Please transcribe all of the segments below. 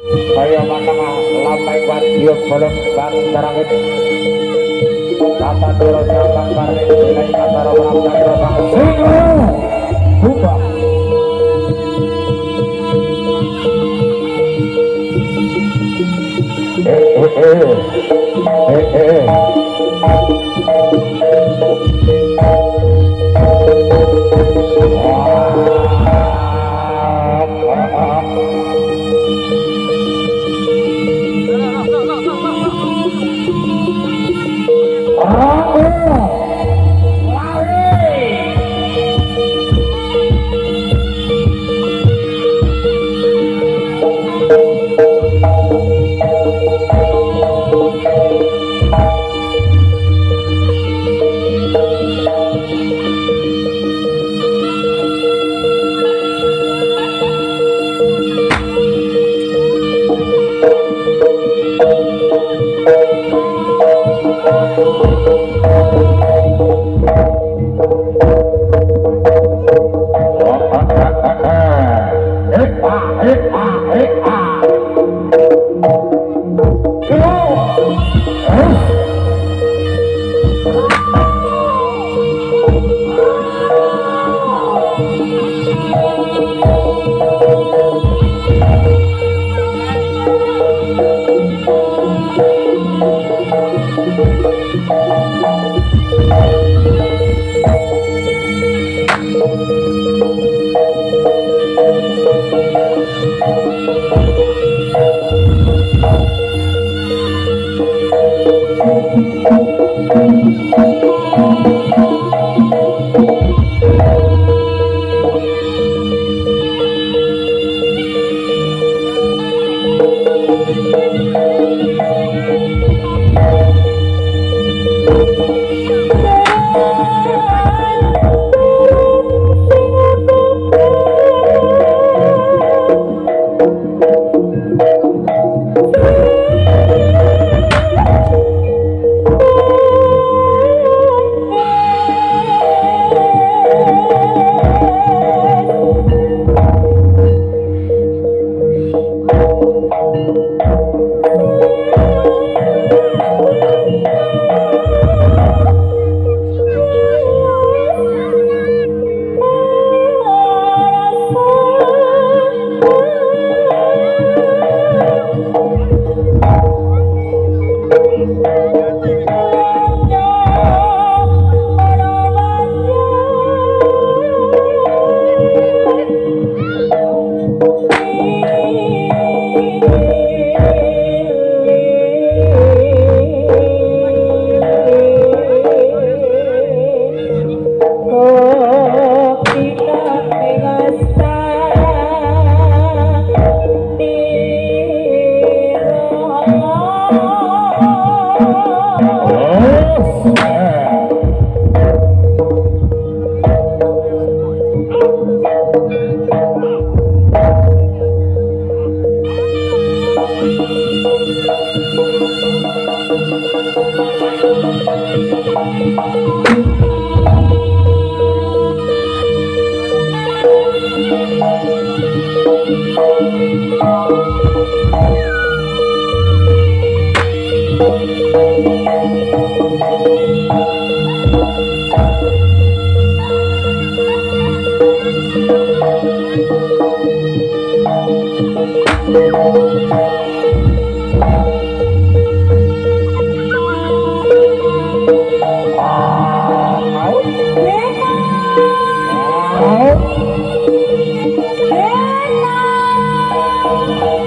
Kaya manengah lampai kuat yuk bolong bang terangit Kata dulu siapa kali Bila kata roh menang roh bang Singo Buka Eh eh. Eh Eh eh Thank you.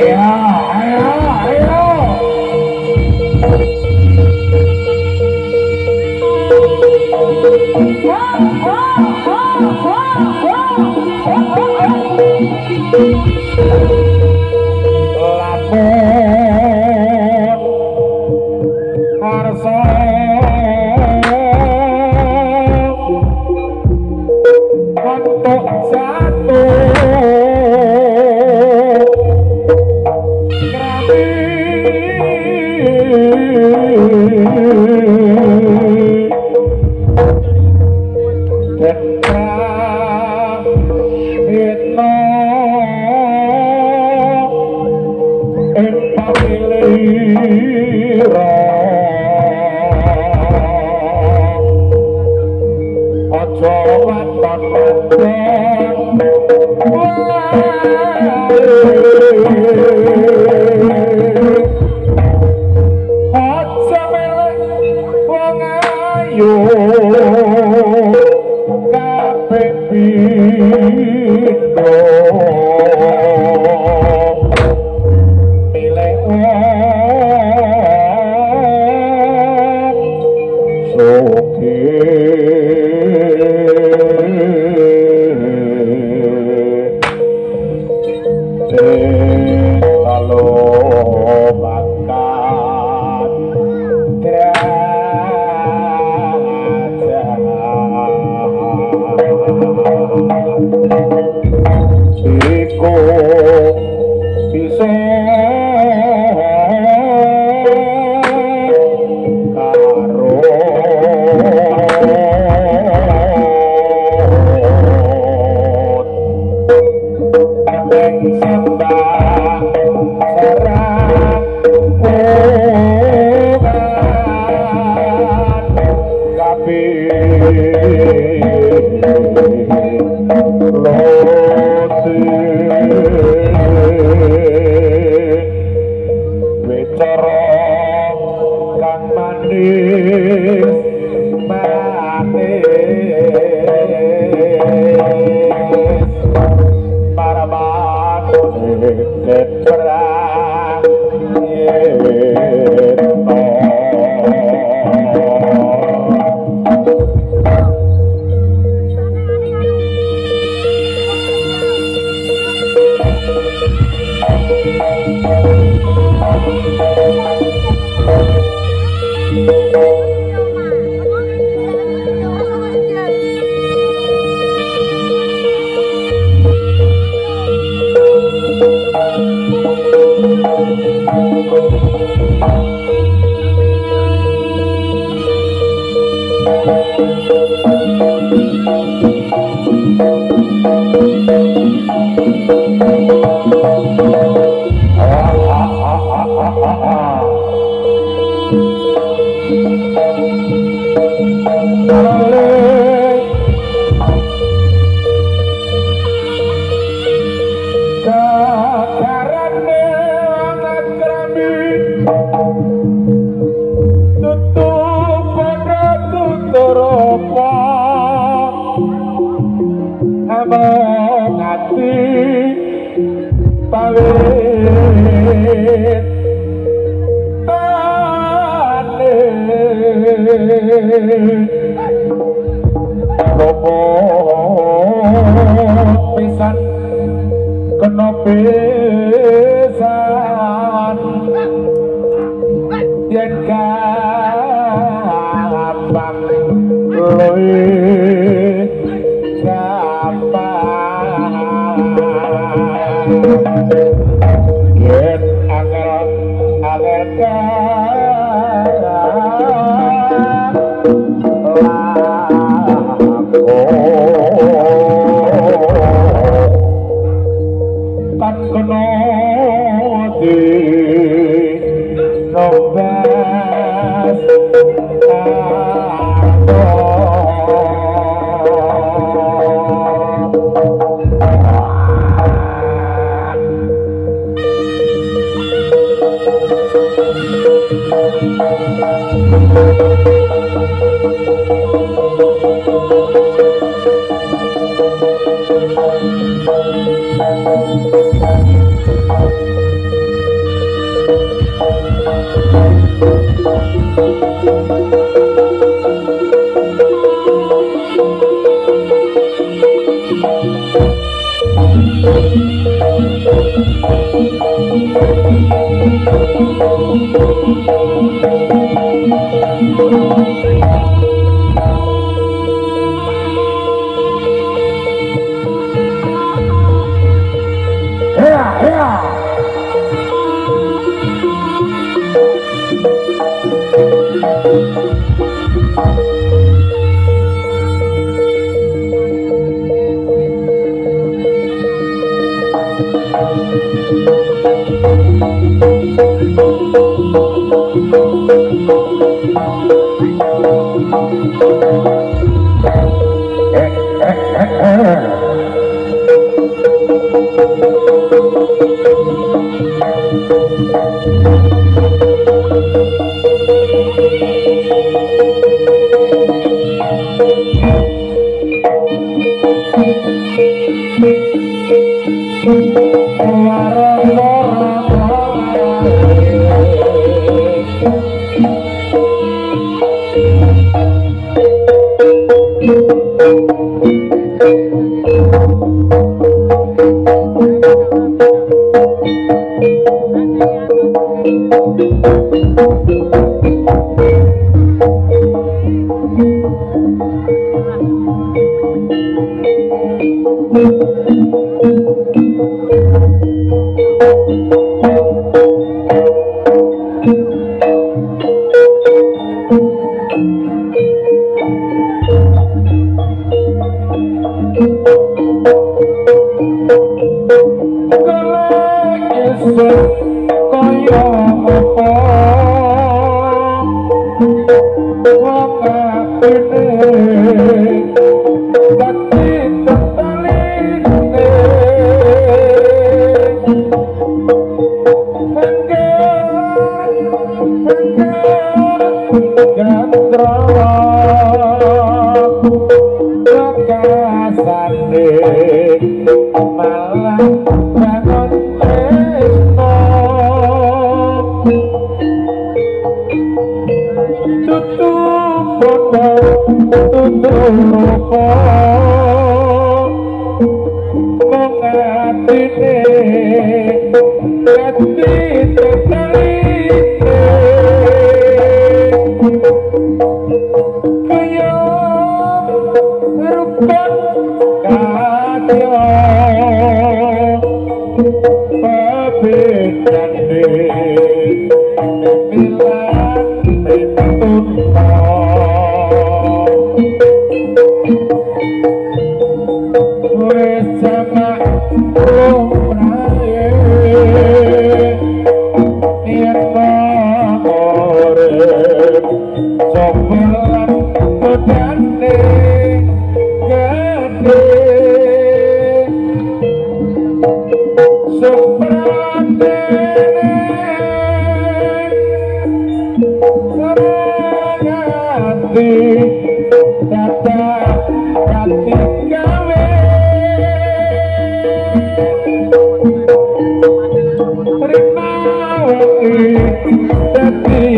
Yeah. Echo eh, eh, eh. अपने प्रति प्रति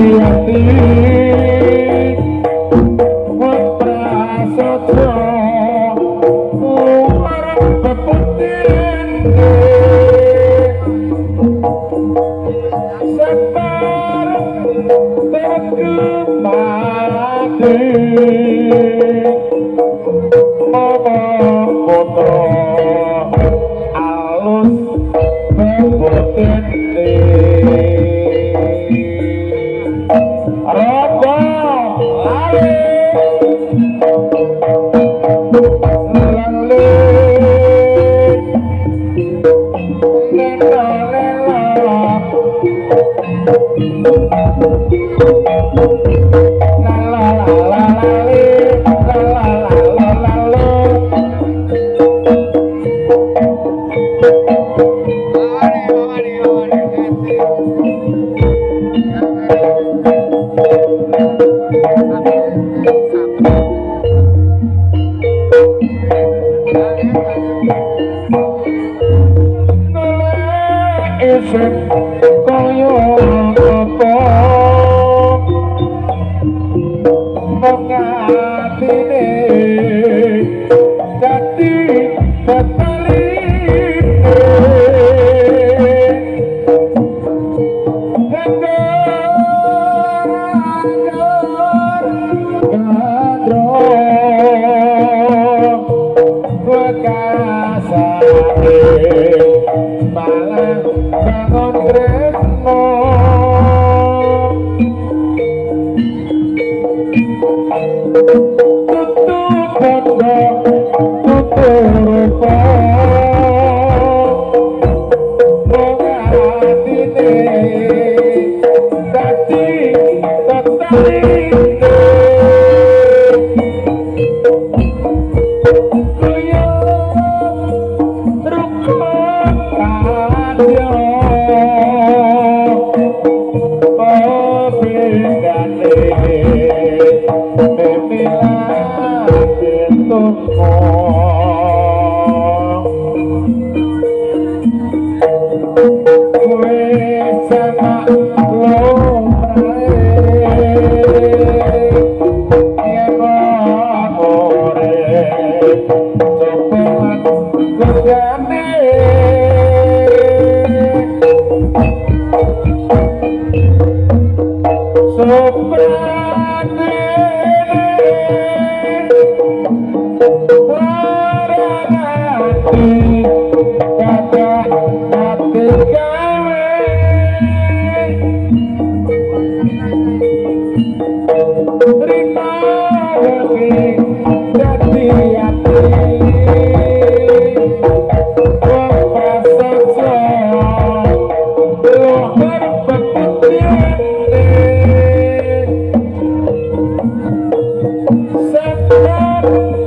يسير malah bangun kresno sombra. Thank you.